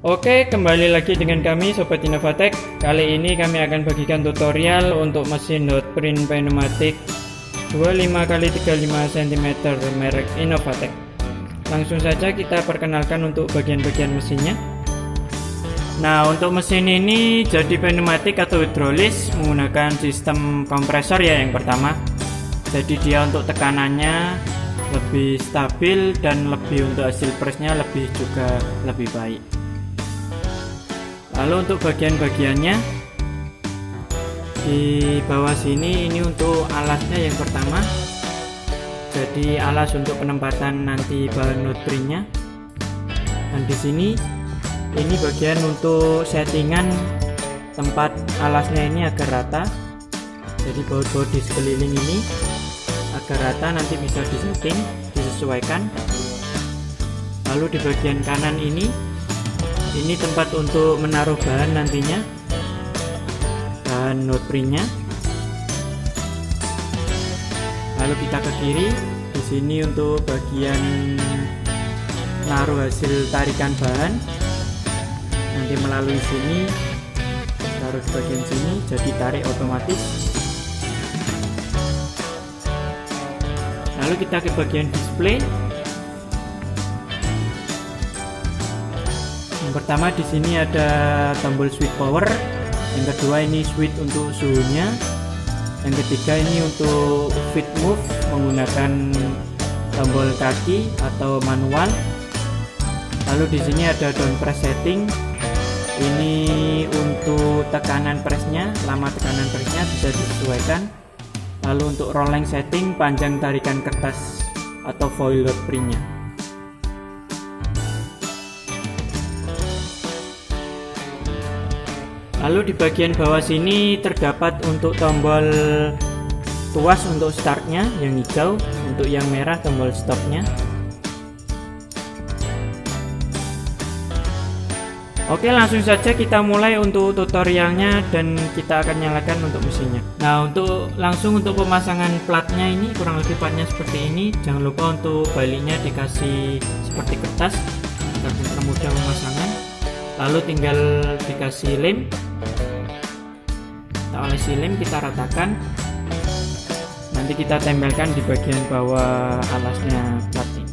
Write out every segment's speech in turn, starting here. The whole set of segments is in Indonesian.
Oke, kembali lagi dengan kami Sobat Innovatek. Kali ini kami akan bagikan tutorial untuk mesin hot print pneumatik 25x35 cm merek Innovatek. Langsung saja kita perkenalkan untuk bagian-bagian mesinnya. Nah, untuk mesin ini jadi pneumatik atau hidrolis menggunakan sistem kompresor ya yang pertama. Jadi dia untuk tekanannya lebih stabil dan lebih untuk hasil pressnya lebih juga lebih baik. Lalu untuk bagian-bagiannya di bawah sini ini untuk alasnya yang pertama. Jadi alas untuk penempatan nanti bahan nutrinnya. Dan di sini ini bagian untuk settingan tempat alasnya ini agar rata jadi baut-baut di sekeliling ini agar rata nanti bisa disetting disesuaikan lalu di bagian kanan ini ini tempat untuk menaruh bahan nantinya. Bahan noteprinnya lalu kita ke kiri. Di sini untuk bagian naruh hasil tarikan bahan. Nanti melalui sini taruh bagian sini jadi tarik otomatis. Lalu kita ke bagian display yang pertama di sini ada tombol switch power. Yang kedua ini switch untuk suhunya. Yang ketiga ini untuk fit move menggunakan tombol kaki atau manual. Lalu di sini ada down press setting. Ini untuk tekanan pressnya lama tekanan pressnya bisa disesuaikan. Lalu untuk rolling setting panjang tarikan kertas atau foil printnya lalu di bagian bawah sini terdapat untuk tombol tuas untuk startnya yang hijau untuk yang merah tombol stopnya. Oke langsung saja kita mulai untuk tutorialnya dan kita akan nyalakan untuk mesinnya. Nah untuk langsung untuk pemasangan platnya ini kurang lebih platnya seperti ini. Jangan lupa untuk baliknya dikasih seperti kertas agar mudah pemasangan Lalu tinggal dikasih lem Kita olesi lem kita ratakan. Nanti kita tempelkan di bagian bawah alasnya plat ini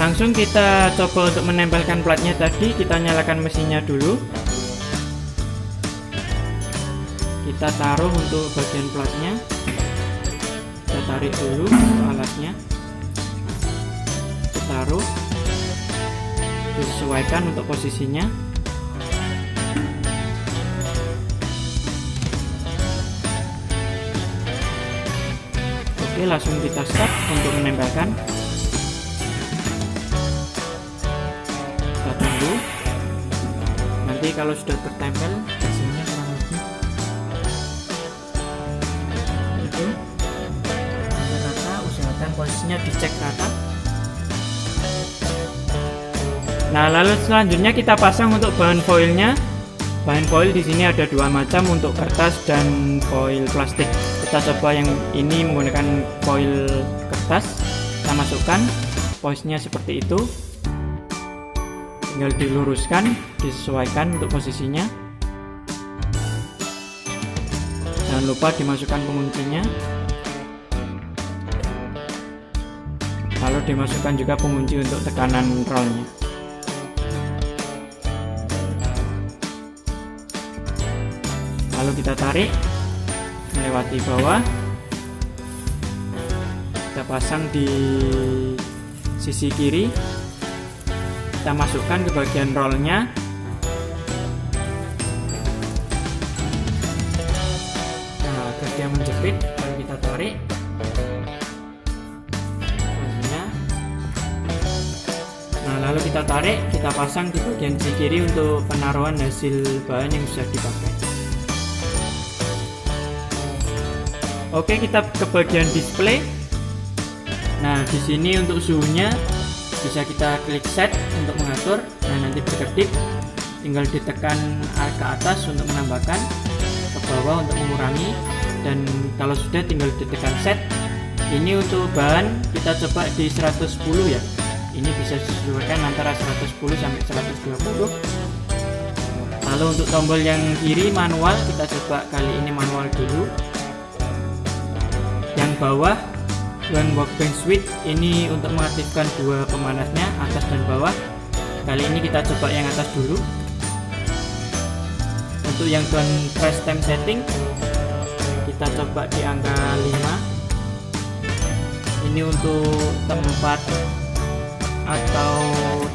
langsung kita coba untuk menempelkan platnya tadi kita nyalakan mesinnya dulu. Kita taruh untuk bagian platnya kita tarik dulu alasnya. Kita taruh. Disesuaikan untuk posisinya oke langsung kita start untuk menempelkan. Nanti kalau sudah tertempel hasilnya kurang lebih. Itu rata usahakan posisinya dicek rata. Nah lalu selanjutnya kita pasang untuk bahan foilnya. Bahan foil di sini ada dua macam untuk kertas dan foil plastik kita coba yang ini menggunakan foil kertas kita masukkan posisinya seperti itu. Tinggal diluruskan disesuaikan untuk posisinya. Jangan lupa dimasukkan penguncinya. Lalu dimasukkan juga pengunci untuk tekanan rollnya. Lalu kita tarik melewati bawah. Kita pasang di sisi kiri. Kita masukkan ke bagian rollnya. Nah dia menjepit lalu kita tarik. Nah lalu kita tarik kita pasang di bagian sisi kiri untuk penaruhan hasil bahan yang sudah dipakai oke kita ke bagian display. Nah di sini untuk suhunya bisa kita klik set untuk mengatur. Dan nanti berkedip tinggal ditekan ke atas untuk menambahkan ke bawah untuk mengurangi. Dan kalau sudah tinggal ditekan set. Ini untuk bahan kita coba di 110 ya. Ini bisa disesuaikan antara 110 sampai 120 lalu untuk tombol yang kiri manual kita coba kali ini manual dulu yang bawah one workbench switch ini untuk mengaktifkan dua pemanasnya atas dan bawah. Kali ini kita coba yang atas dulu. Untuk yang down press time setting kita coba di angka 5 ini untuk tempat atau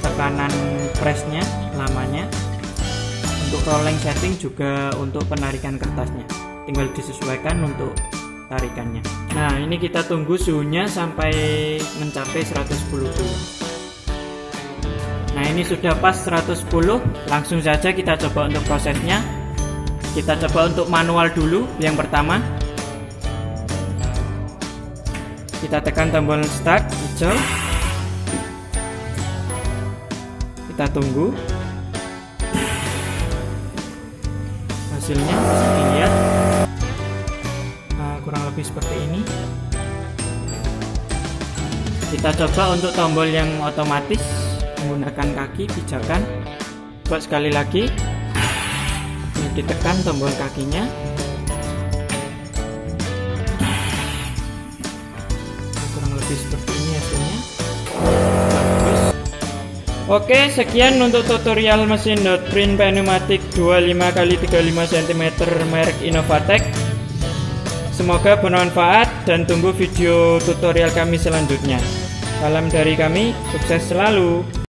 tekanan pressnya lamanya. Untuk rolling setting juga untuk penarikan kertasnya. Tinggal disesuaikan untuk tarikannya. Nah ini kita tunggu suhunya sampai mencapai 110 dulu. Nah ini sudah pas 110 langsung saja kita coba untuk prosesnya. Kita coba untuk manual dulu yang pertama. Kita tekan tombol start hijau. Kita tunggu. Hasilnya bisa dilihat lebih seperti ini. Kita coba untuk tombol yang otomatis menggunakan kaki pijakan. Buat sekali lagi ditekan tombol kakinya. Kurang lebih seperti ini hasilnya. Oke, sekian untuk tutorial mesin dot print pneumatik 25x35 cm merek Innovatec. Semoga bermanfaat dan tunggu video tutorial kami selanjutnya. Salam dari kami, sukses selalu.